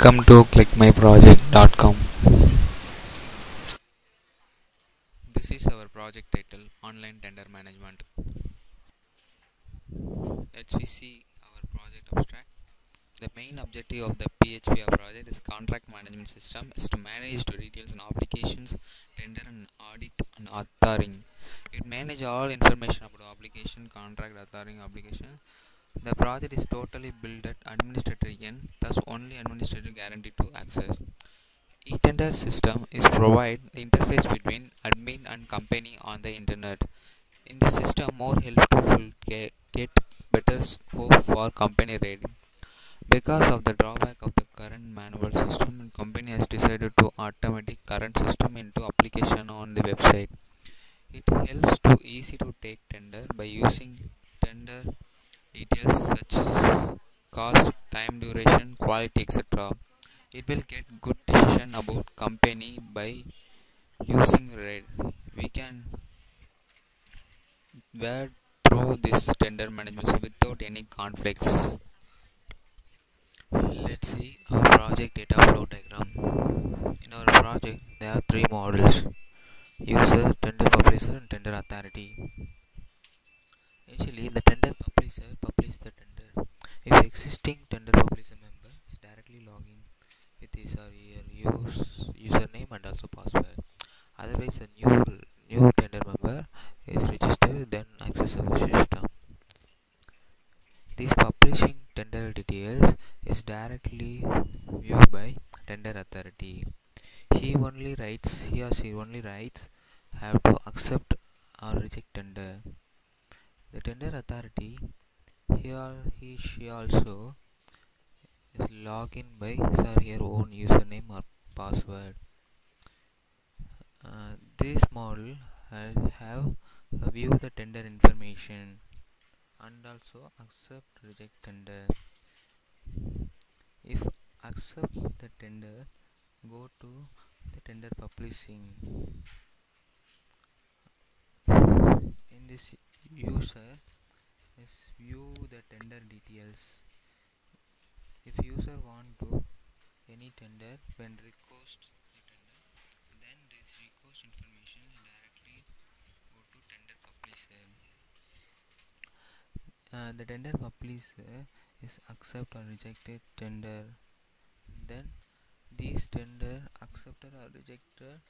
Welcome to clickmyproject.com. This is our project title Online Tender Management. Let's see our project abstract. The main objective of the PHP project is contract management system is to manage the details and applications, tender and audit and authoring. It manage all information about application, contract, authoring, application. The project is totally built at administrator end, thus only administrator guaranteed to access. E-tender system is provide the interface between admin and company on the internet. In this system, more helpful get, get better scope for company rating. Because of the drawback of the current manual system, company has decided to automatic current system into application on the website. It helps to easy to take tender by using tender details such as cost, time duration, quality, etc. It will get good decision about company by using RED. We can wade through this tender management without any conflicts. Let's see our project data flow diagram. In our project, there are three models user, tender publisher, and tender authority. Initially, the tender publisher publishes the tender. If existing tender publisher member is directly logging with his or her use, username and also password. Otherwise, a new new tender member is registered, then access our system. This publishing tender details is directly viewed by tender authority. He only rights, he or she only rights, have to accept or reject tender. The tender authority, he or he she also is login by his or her own username or password. Uh, this model has have view the tender information and also accept reject tender. If accept the tender, go to the tender publishing. In this user is view the tender details. If user want to any tender when request the tender, then this request information directly go to tender publisher. Uh, the tender publisher is accept or rejected tender. Then this tender accepted or rejected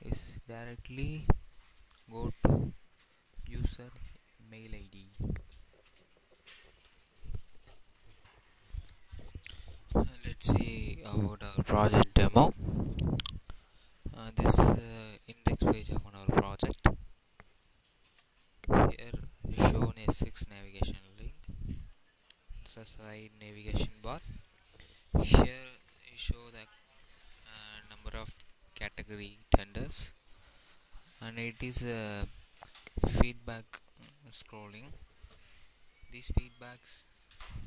is directly go to user mail id uh, let's see about our project demo. Uh, this uh, index page of our project. Here is shown a 6 navigation link. It's a side navigation bar. Here you show the uh, number of category tenders. And it is a feedback scrolling. These feedbacks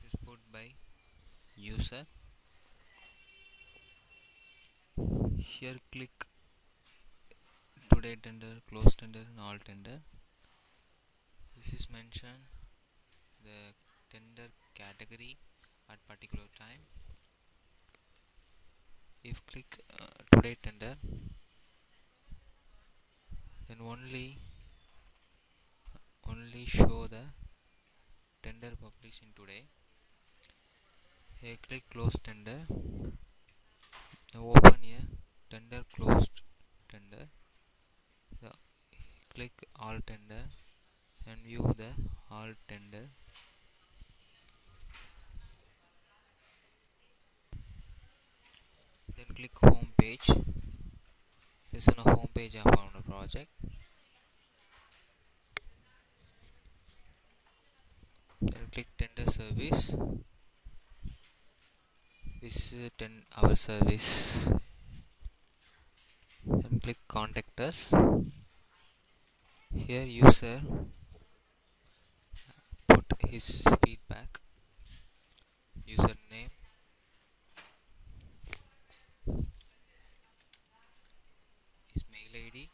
is put by user here click today tender close tender and all tender. This is mentioned the tender category at particular time. If click uh, today tender then only only show the tender publishing today. Here click close tender. Now open tender closed tender. So click all tender and view the all tender. Then click home page. This is a home page of our project. Then click tender service. This is ten our service click contact us here user put his feedback username his mail id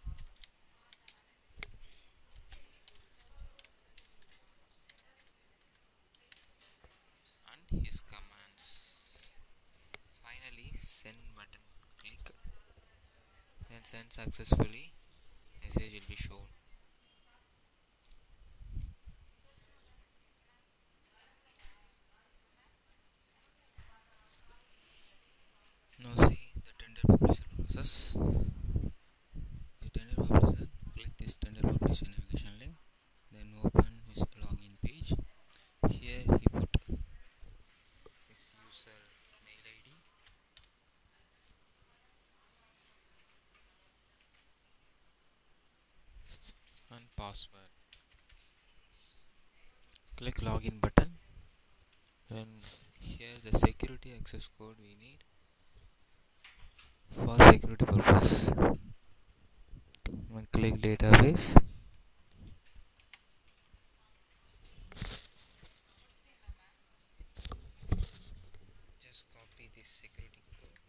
and his commands sent successfully message will be shown. Now see the tender publisher process. The tender publisher click this tender publisher navigation link then open his login page here he put his user mail id and password. Click login button. And here the security access code we need for security purpose. And click database. Just copy this security code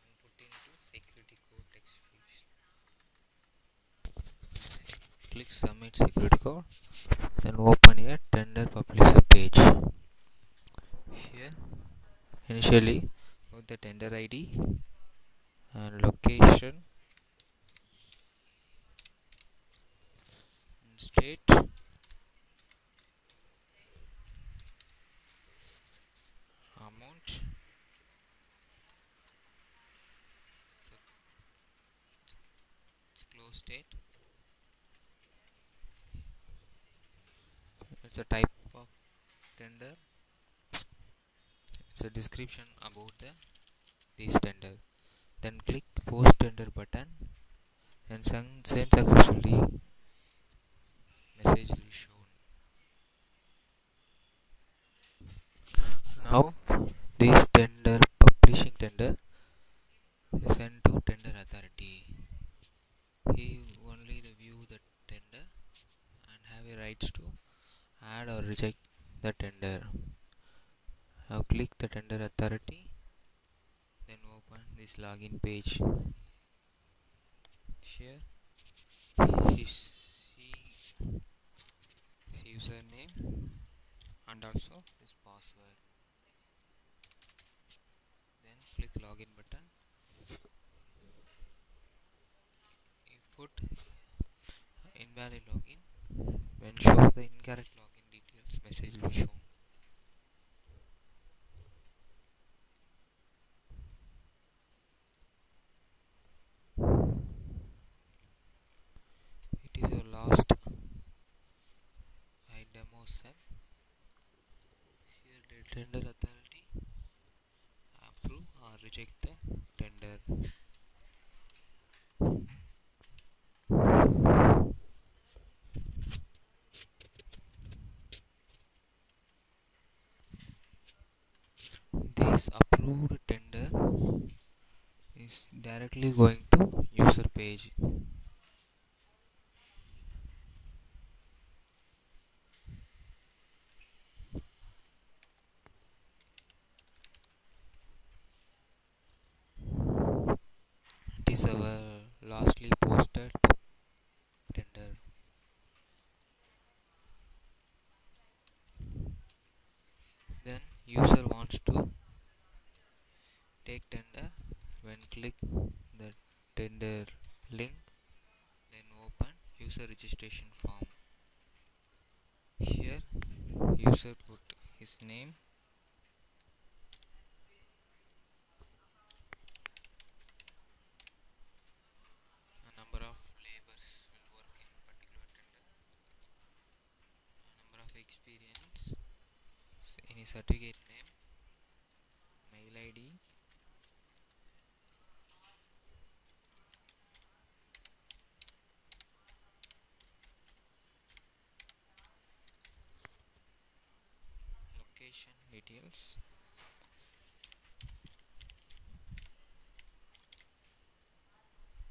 and put into security code text field click submit security code then open a tender publisher page. Here initially put the tender id and location and state amount. Close date it's a type of tender. It's a description about the this tender. Then click post tender button and send, send successfully message will be shown. Now this tender publishing tender is sent to tender authority. He only the view the tender and have a rights to add or reject the tender. Now click the tender authority then open this login page. Here his, his username and also his password. Then click login button. You put invalid login. When show the incorrect login message it is your last I demo here the tender authority approve or reject the tender this approved tender is directly going to user page. It is our lastly posted tender. Then user wants to take tender. When click the tender link then open user registration form. Here user put his name. Experience. Any certificate name mail id location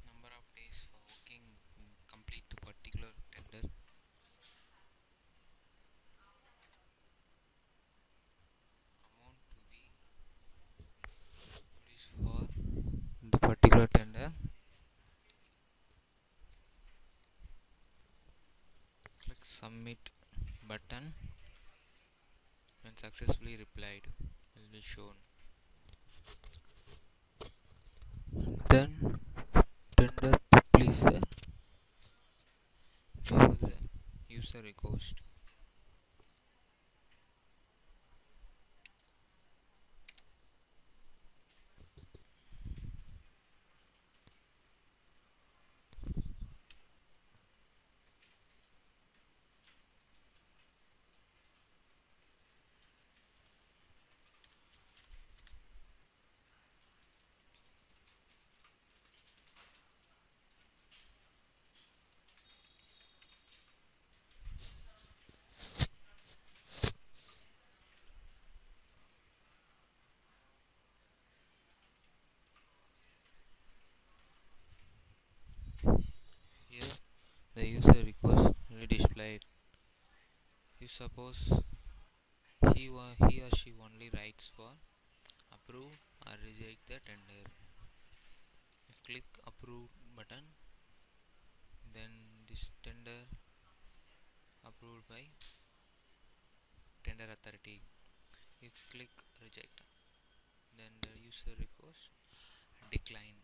number of days for working complete to particular tender. Amount to be for the particular tender. Click submit button when successfully replied will be shown. Then tender please the user request suppose he or he or she only rights for approve or reject the tender. If click approve button then this tender approved by tender authority. If click reject then the user request decline.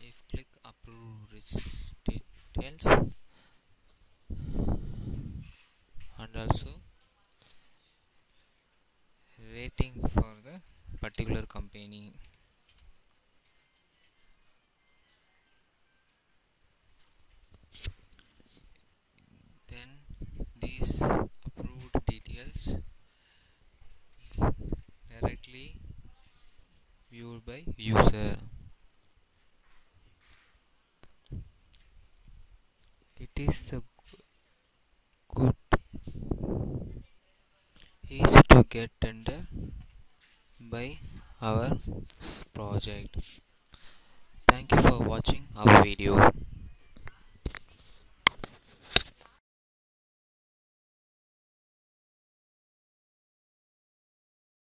If click approve rich details and also rating for the particular company. Then these approved details directly viewed by user. It is the good is to get tender by our project. Thank you for watching our video